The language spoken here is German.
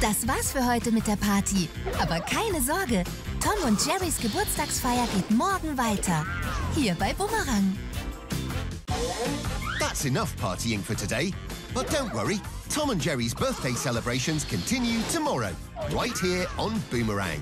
Das war's für heute mit der Party. Aber keine Sorge, Tom und Jerrys Geburtstagsfeier geht morgen weiter. Hier bei Bumerang. That's enough partying for today. But don't worry, Tom and Jerry's birthday celebrations continue tomorrow, right here on Boomerang.